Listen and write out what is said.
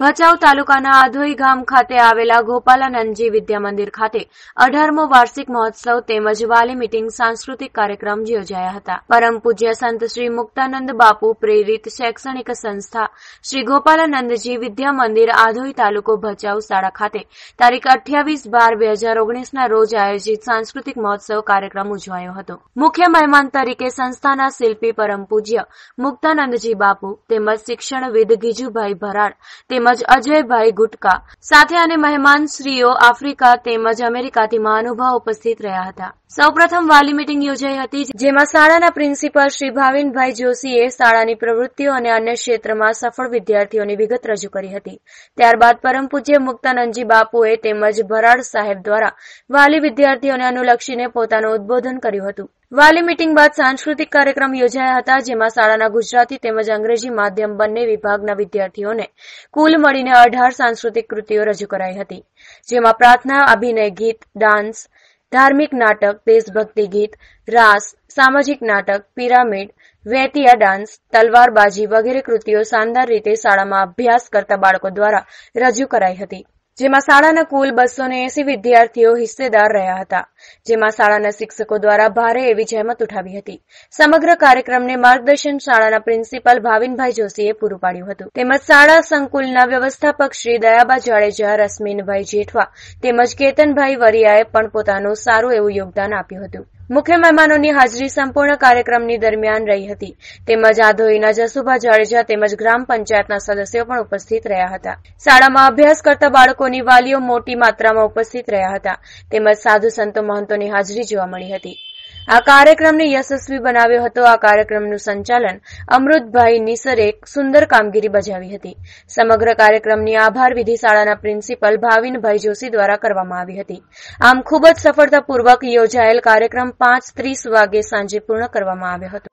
ભચાઉ તાલુકાના આધોઈ ગામ ખાતે આવેલા ગોપાલાનંદજી વિદ્યા મંદિર ખાતે અઢારમો વાર્ષિક મહોત્સવ તેમજ વાલી મીટિંગ સાંસ્કૃતિક કાર્યક્રમ યોજાયા હતા. પરમ પૂજ્ય સંત શ્રી મુક્તાનંદ બાપુ પ્રેરિત શૈક્ષણિક સંસ્થા શ્રી ગોપાલાનંદજી વિદ્યા મંદિર આધોઈ તાલુકો ભચાઉ શાળા ખાતે તારીખ અઠ્યાવીસ બાર બે હજાર ઓગણીસના રોજ આયોજિત સાંસ્કૃતિક મહોત્સવ કાર્યક્રમ ઉજવાયો હતો. મુખ્ય મહેમાન તરીકે સંસ્થાના શિલ્પી પરમ પૂજ્ય મુક્તાનંદજી બાપુ તેમજ શિક્ષણવિદ ગીજુભાઈ ભરાડ તેમજ અજયભાઈ ગુટકા સાથે અને મહેમાન શ્રીઓ આફ્રિકા તેમજ અમેરિકાથી મહાનુભાવ ઉપસ્થિત રહ્યા હતા. સૌપ્રથમ વાલી મીટિંગ યોજાઈ હતી, જેમાં શાળાના પ્રિન્સિપલ શ્રી ભાવિનભાઈ જોશીએ શાળાની પ્રવૃત્તિઓ અને અન્ય ક્ષેત્રમાં સફળ વિદ્યાર્થીઓની વિગત રજૂ કરી હતી. ત્યારબાદ પરમ પૂજ્ય મુક્તાનંદજી બાપુએ તેમજ ભરાડ સાહેબ દ્વારા વાલી વિદ્યાર્થીઓને અનુલક્ષીને પોતાનું ઉદબોધન કર્યું હતું. વાલી મિટિંગ બાદ સાંસ્કૃતિક કાર્યક્રમ યોજાયા હતા, જેમાં શાળાના ગુજરાતી તેમજ અંગ્રેજી માધ્યમ બંને વિભાગના વિદ્યાર્થીઓને કુલ મળીને અઢાર સાંસ્કૃતિક કૃતિઓ રજૂ કરાઈ હતી, જેમાં પ્રાર્થના, અભિનય ગીત, ડાન્સ, ધાર્મિક નાટક, દેશભક્તિ ગીત, રાસ, સામાજિક નાટક, પિરામિડ, વેતિયા ડાન્સ, તલવારબાજી વગેરે કૃતિઓ શાનદાર રીતે શાળામાં અભ્યાસ કરતા બાળકો દ્વારા રજૂ કરાઈ હતી. જેમાં શાળાના કુલ બસો ને એસી વિદ્યાર્થીઓ હિસ્સેદાર રહ્યા હતા. જેમાં શાળાના શિક્ષકો દ્વારા ભારે એવી જહેમત ઉઠાવી હતી. સમગ્ર કાર્યક્રમને માર્ગદર્શન શાળાના પ્રિન્સિપાલ ભાવિનભાઈ જોશીએ પૂરું પાડ્યું હતું. તેમજ શાળા સંકુલના વ્યવસ્થાપક શ્રી દયાબા જાડેજા રશ્મિનભાઈ જેઠવા તેમજ કેતનભાઈ વરિયાએ પણ પોતાનું સારું એવું યોગદાન આપ્યું હતું. મુખ્ય મહેમાનોની હાજરી સંપૂર્ણ કાર્યક્રમની દરમિયાન રહી હતી. તેમજ આધોઈના જસુભા જાડેજા તેમજ ગ્રામ પંચાયતના સદસ્યો પણ ઉપસ્થિત રહ્યા હતા. શાળામાં અભ્યાસ કરતા બાળકોની વાલીઓ મોટી માત્રામાં ઉપસ્થિત રહ્યા હતા. તેમજ સાધુ સંતો મહંતોની હાજરી જોવા મળી હતી. આ કાર્યક્રમને યશસ્વી બનાવ્યો હતો. આ કાર્યક્રમનું સંચાલન અમૃતભાઈ નિસરે સુંદર કામગીરી બજાવી હતી. સમગ્ર કાર્યક્રમની આભાર વિધિ શાળાના પ્રિન્સિપલ ભાવિનભાઈ જોશી દ્વારા કરવામાં આવી હતી. આમ ખૂબ જ સફળતાપૂર્વક યોજાયેલ કાર્યક્રમ પાંચ ત્રીસ વાગે સાંજે પૂર્ણ કરવામાં આવ્યો હતો.